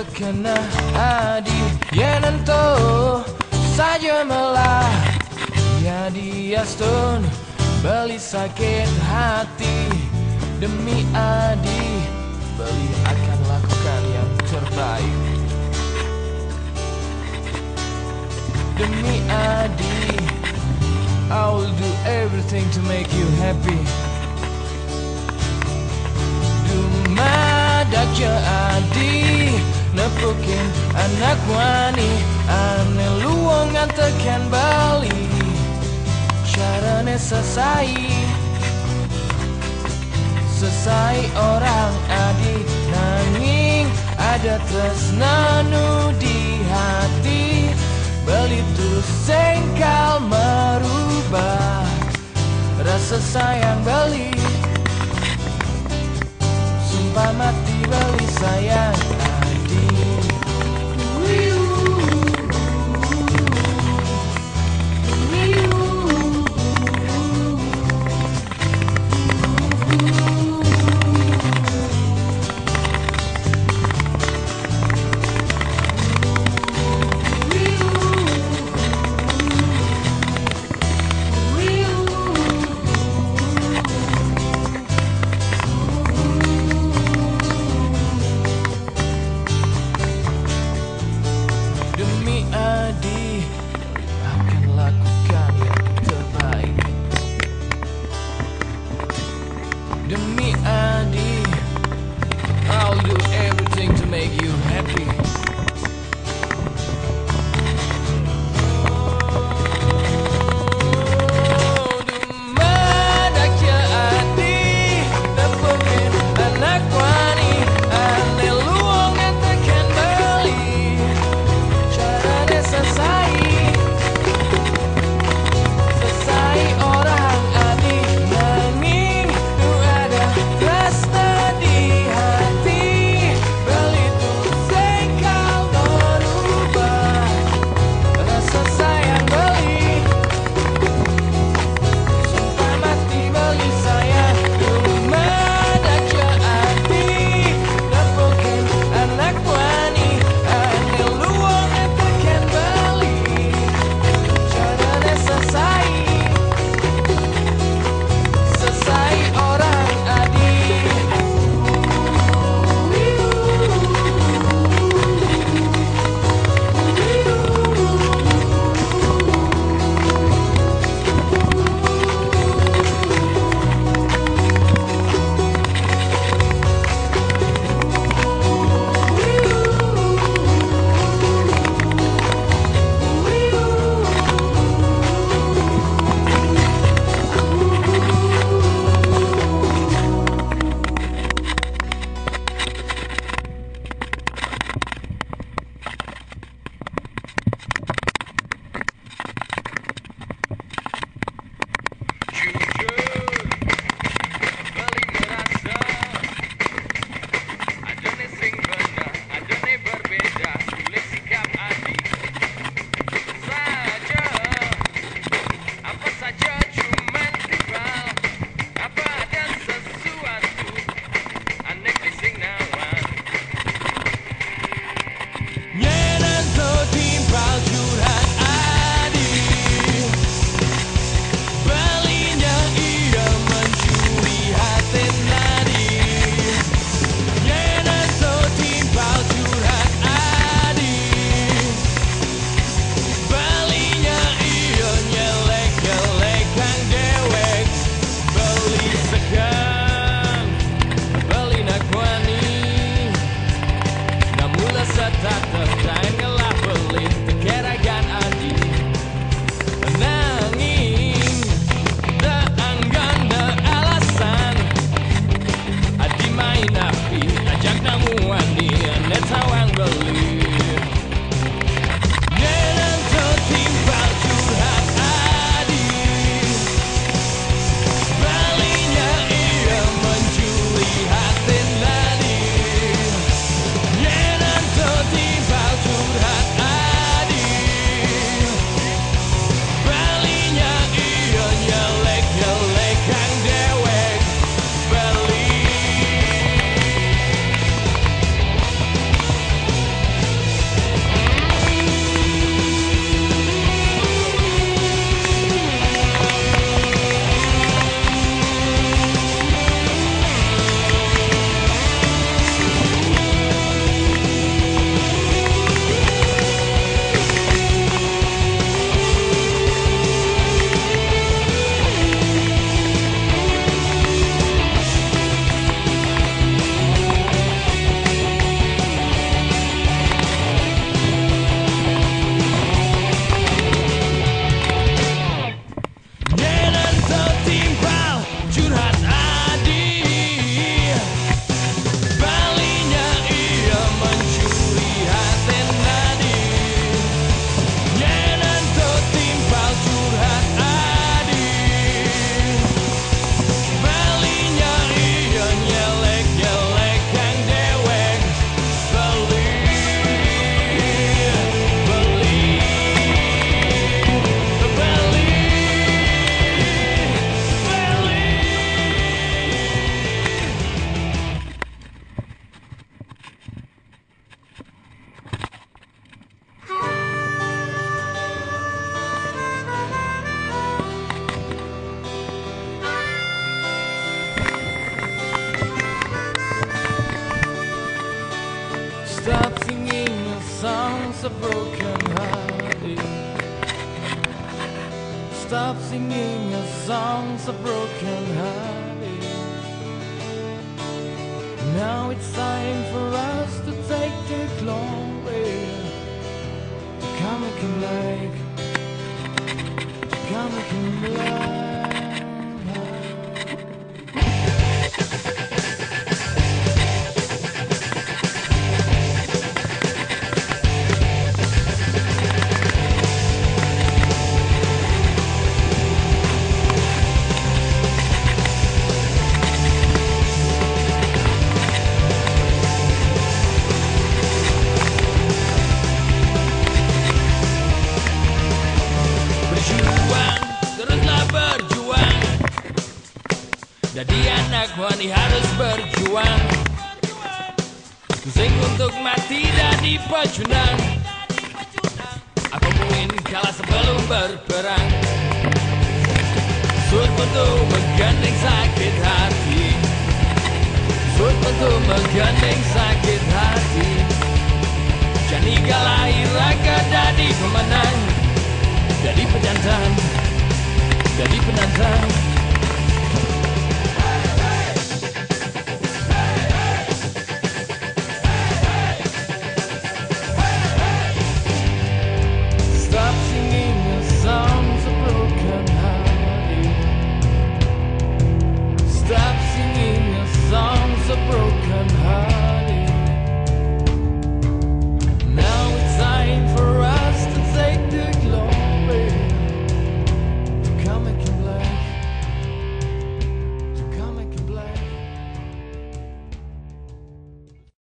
apa kena adi nanti saja melah. Ya dia stone beli sakit hati. Demi adi beli akan lakukan yang terbaik. Demi adi I will do everything to make you happy. Dumadaja adi Nepukin anak wani Ane luongan tekan bali. Carane selesai Selesai orang adi Nanging ada tresnanu di hati. Beli terus sengkal merubah Rasa sayang beli. Sumpah mati beli sayang of broken hearted. Stop singing your songs of broken hearted. Now it's time for us Jadi anak wani harus berjuang. Sing untuk mati dan dipecundang Aku ingin kalah sebelum berperang. Sud untuk menggandeng sakit hati. Sud untuk menggandeng sakit hati. Jadi galai raga jadi pemenang. Jadi penantang Jadi penantang